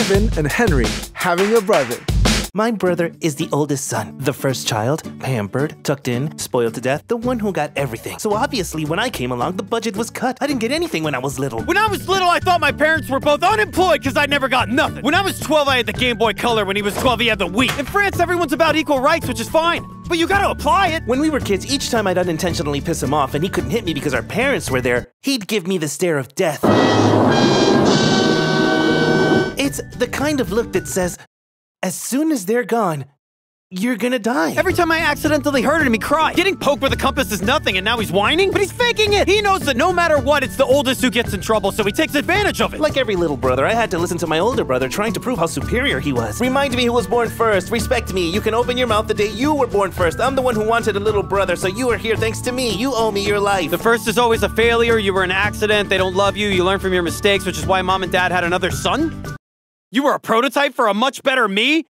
Kevin and Henry having a brother. My brother is the oldest son, the first child, pampered, tucked in, spoiled to death, the one who got everything. So obviously, when I came along, the budget was cut. I didn't get anything when I was little. When I was little, I thought my parents were both unemployed because I never got nothing. When I was 12, I had the Game Boy Color. When he was 12, he had the Wii. In France, everyone's about equal rights, which is fine. But you gotta apply it. When we were kids, each time I'd unintentionally piss him off and he couldn't hit me because our parents were there, he'd give me the stare of death. The kind of look that says, as soon as they're gone, you're gonna die. Every time I accidentally hurt him, he cried. Getting poked with a compass is nothing, and now he's whining? But he's faking it! He knows that no matter what, it's the oldest who gets in trouble, so he takes advantage of it. Like every little brother, I had to listen to my older brother trying to prove how superior he was. Remind me who was born first. Respect me. You can open your mouth the day you were born first. I'm the one who wanted a little brother, so you are here thanks to me. You owe me your life. The first is always a failure. You were an accident. They don't love you. You learn from your mistakes, which is why mom and dad had another son? You were a prototype for a much better me?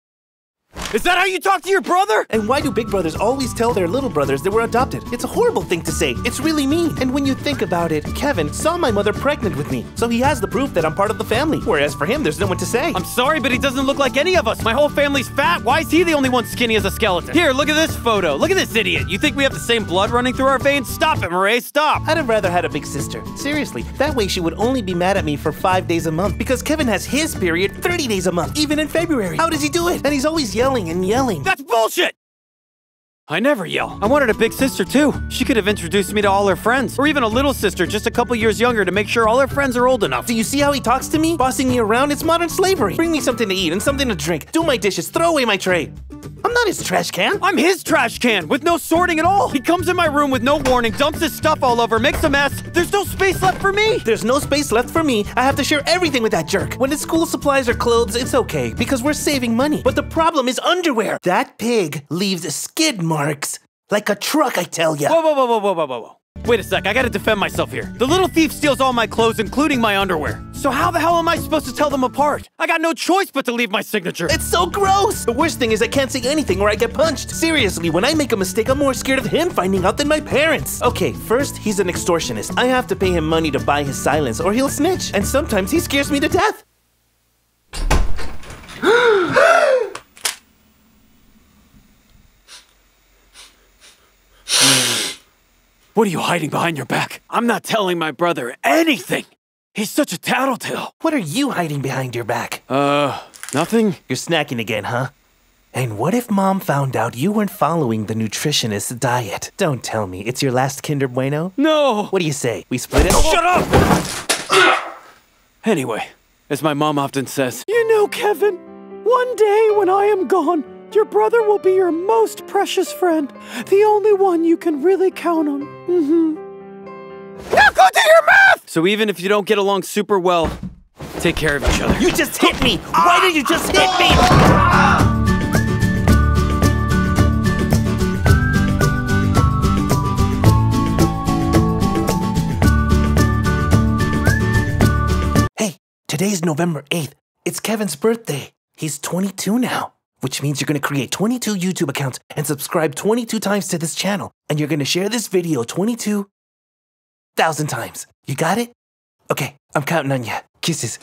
Is that how you talk to your brother? And why do big brothers always tell their little brothers they were adopted? It's a horrible thing to say. It's really mean. And when you think about it, Kevin saw my mother pregnant with me, so he has the proof that I'm part of the family. Whereas for him, there's no one to say. I'm sorry, but he doesn't look like any of us. My whole family's fat. Why is he the only one skinny as a skeleton? Here, look at this photo. Look at this idiot. You think we have the same blood running through our veins? Stop it, Murray. Stop. I'd have rather had a big sister. Seriously, that way she would only be mad at me for five days a month because Kevin has his period 30 days a month, even in February. How does he do it? And he's always yelling and yelling. That's bullshit! I never yell. I wanted a big sister too. She could have introduced me to all her friends, or even a little sister just a couple years younger to make sure all her friends are old enough. Do you see how he talks to me? Bossing me around? It's modern slavery. Bring me something to eat and something to drink. Do my dishes. Throw away my tray. Not his trash can. I'm his trash can with no sorting at all. He comes in my room with no warning, dumps his stuff all over, makes a mess. There's no space left for me. There's no space left for me. I have to share everything with that jerk. When it's school supplies or clothes, it's okay because we're saving money. But the problem is underwear. That pig leaves skid marks like a truck, I tell ya. Whoa, whoa, whoa, whoa, whoa, whoa, whoa. Wait a sec, I gotta defend myself here. The little thief steals all my clothes, including my underwear. So how the hell am I supposed to tell them apart? I got no choice but to leave my signature. It's so gross! The worst thing is I can't say anything or I get punched. Seriously, when I make a mistake, I'm more scared of him finding out than my parents. Okay, first, he's an extortionist. I have to pay him money to buy his silence or he'll snitch. And sometimes he scares me to death. What are you hiding behind your back? I'm not telling my brother anything. He's such a tattletale. What are you hiding behind your back? Uh, nothing. You're snacking again, huh? And what if mom found out you weren't following the nutritionist's diet? Don't tell me. It's your last Kinder Bueno? No. What do you say? We split it? Shut up! anyway, as my mom often says, You know, Kevin, one day when I am gone, your brother will be your most precious friend. The only one you can really count on. Mm-hmm. Now go do your math! So even if you don't get along super well, take care of each other. You just hit me! Why did you just hit me? Hey, today's November 8th. It's Kevin's birthday. He's 22 now, which means you're gonna create 22 YouTube accounts and subscribe 22 times to this channel. And you're gonna share this video 22,000 times. You got it? Okay, I'm counting on you. Kisses.